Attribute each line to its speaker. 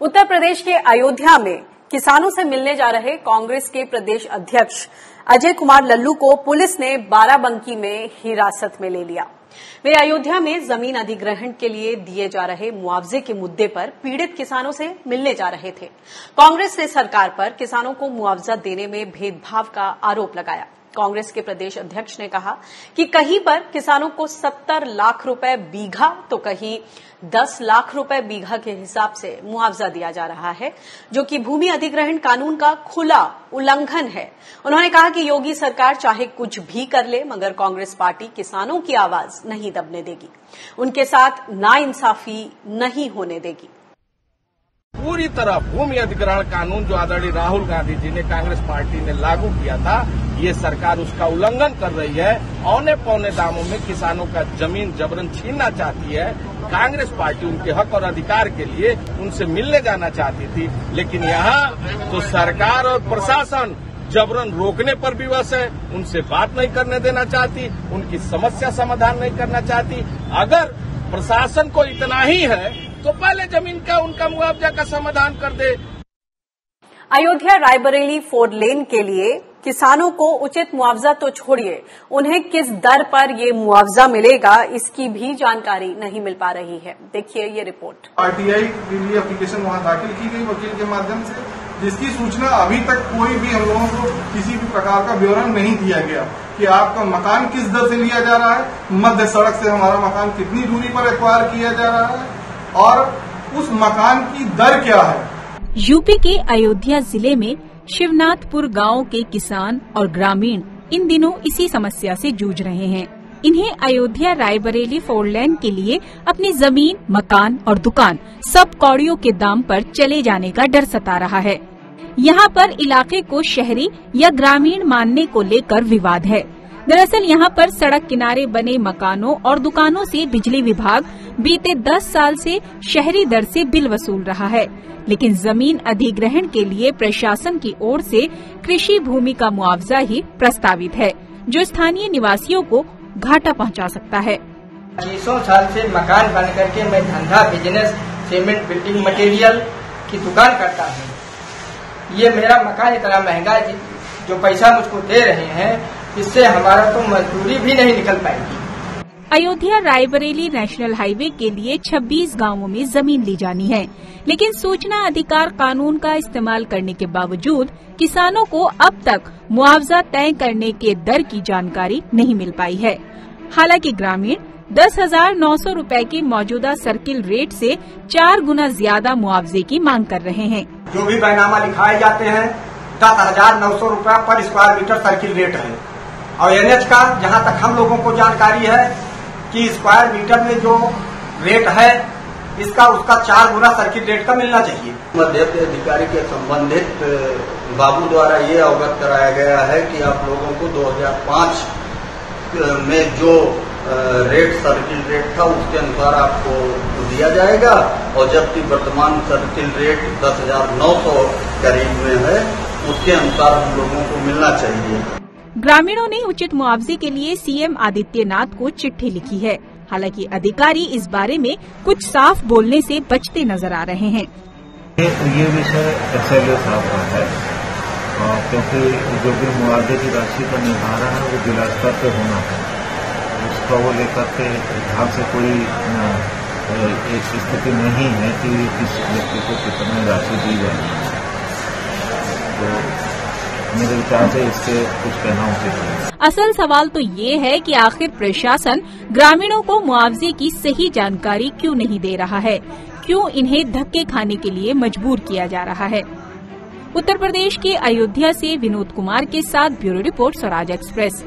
Speaker 1: उत्तर प्रदेश के अयोध्या में किसानों से मिलने जा रहे कांग्रेस के प्रदेश अध्यक्ष अजय कुमार लल्लू को पुलिस ने बाराबंकी में हिरासत में ले लिया। वे अयोध्या में ज़मीन अधिग्रहण के लिए दिए जा रहे मुआवजे के मुद्दे पर पीड़ित किसानों से मिलने जा रहे थे। कांग्रेस ने सरकार पर किसानों को मुआवजा देने में भेदभाव का आरोप लगाया। कांग्रेस के प्रदेश अध्यक्ष ने कहा कि कहीं पर किसानों को 70 लाख रुपए बीघा तो कहीं 10 लाख रुपए बीघा के हिसाब से मुआवजा दिया जा रहा है, जो कि भूमि अधिग्रहण कानून का खुला उल्लंघन है। उन्होंने कहा कि योगी सरकार चाहे कुछ भी कर ले, मगर कांग्रेस पार्टी किसानों की आवाज़ नहीं दबने देगी। उनके साथ नाइंसाफी नहीं होने देगी।
Speaker 2: पूरी तरह भूमि अधिग्रहण कानून जो आदरणीय राहुल गांधी जी ने कांग्रेस पार्टी ने लागू किया था, ये सरकार उसका उल्लंघन कर रही है। औने पौने दामों में किसानों का ज़मीन जबरन छीनना चाहती है। कांग्रेस पार्टी उनके हक और अधिकार के लिए उनसे मिलने जाना चाहती थी। लेकिन यहाँ तो सरकार और प्रशासन जबरन रोकने पर भी वश है। उनसे बात नहीं करने देना चाहती, उनकी समस्या समाधान नहीं करना चाहती। अगर प्रशासन को इतना ही है तो पहले ज़मीन का उनका मुआवजा का समाधान कर दे।
Speaker 1: अयोध्या रायबरेली फोर लेन के लिए किसानों को उचित मुआवजा तो छोड़िए उन्हें किस दर पर ये मुआवजा मिलेगा इसकी भी जानकारी नहीं मिल पा रही है। देखिए ये रिपोर्ट।
Speaker 3: आरटीआई के लिए एप्लीकेशन वहाँ दाखिल की गई वकील के माध्यम से। जिसकी सूचना अभी तक कोई भी हम लोगों को किसी भी प्रकार का विवरण नहीं दिया गया कि आपका मकान किस दर से लिया जा रहा है, मध्य सड़क से हमारा मकान कितनी दूरी पर एक्वायर किया जा रहा है, और उस मकान की दर क्या है।
Speaker 4: यूपी के अयोध्या ज़िले में शिवनाथपुर गाँव के किसान और ग्रामीण इन दिनों इसी समस्या से जूझ रहे हैं। इन्हें अयोध्या रायबरेली फोरलैंड के लिए अपनी ज़मीन, मकान और दुकान सब कौड़ियों के दाम पर चले जाने का डर सता रहा है। यहाँ पर इलाके को शहरी या ग्रामीण मानने को लेकर विवाद है। दरअसल यहाँ पर सड़क किनारे बने मकानों और दुकानों से बिजली विभाग बीते 10 साल से शहरी दर से बिल वसूल रहा है। लेकिन ज़मीन अधिग्रहण के लिए प्रशासन की ओर से कृषि भूमि का मुआवजा ही प्रस्तावित है, जो स्थानीय निवासियों को घाटा पहुँचा सकता है।
Speaker 5: पच्चीसों साल से मकान बन करके मैं धंधा बिज़नेस सीमेंट बिल्डिंग मटेरियल की दुकान करता हूँ। ये मेरा मकान इतना महँगा है जो पैसा मुझको दे रहे हैं, इससे हमारा तो मजदूरी भी नहीं निकल पाएगी।
Speaker 4: अयोध्या रायबरेली नेशनल हाईवे के लिए 26 गाँवों में ज़मीन ली जानी है। लेकिन सूचना अधिकार कानून का इस्तेमाल करने के बावजूद किसानों को अब तक मुआवजा तय करने के दर की जानकारी नहीं मिल पाई है। हालाँकि ग्रामीण दस हज़ार नौ सौ रूपए के मौजूदा सर्किल रेट से चार गुना ज़्यादा मुआवजे की मांग कर रहे हैं।
Speaker 5: जो भी बैनामा लिखाए जाते हैं दस हज़ार नौ सौ रूपया पर स्क्वायर मीटर सर्किल रेट है। और एनएच का, जहाँ तक हम लोगों को जानकारी है कि स्क्वायर मीटर में जो रेट है, इसका, उसका चार गुना सर्किट रेट का मिलना चाहिए।
Speaker 6: मध्य अधिकारी के संबंधित बाबू द्वारा ये अवगत कराया गया है कि आप लोगों को 2005 में जो रेट सर्किल रेट था, उसके अनुसार आपको दिया जाएगा। और जबकि वर्तमान सर्किल रेट दस हज़ार नौ सौ करीब में है, उसके अनुसार हम लोगों को मिलना चाहिए।
Speaker 4: ग्रामीणों ने उचित मुआवजे के लिए सीएम आदित्यनाथ को चिट्ठी लिखी है। हालाँकि अधिकारी इस बारे में कुछ साफ़ बोलने से बचते नज़र आ रहे हैं।
Speaker 7: ये विषय एस साहब का है क्योंकि जो भी मुआवजे की राशि का निर्धारण है, वो जिला स्तर पे होना है। उसका वो लेकर के ध्यान से कोई एक स्थिति नहीं है कि किस व्यक्ति को कितनी राशि दी जाएगी तो मेरे विचार से इससे कुछ कहना उचित है
Speaker 4: असल सवाल तो ये है कि आखिर प्रशासन ग्रामीणों को मुआवजे की सही जानकारी क्यों नहीं दे रहा है? क्यों इन्हें धक्के खाने के लिए मजबूर किया जा रहा है? उत्तर प्रदेश के अयोध्या से विनोद कुमार के साथ ब्यूरो रिपोर्ट, स्वराज एक्सप्रेस।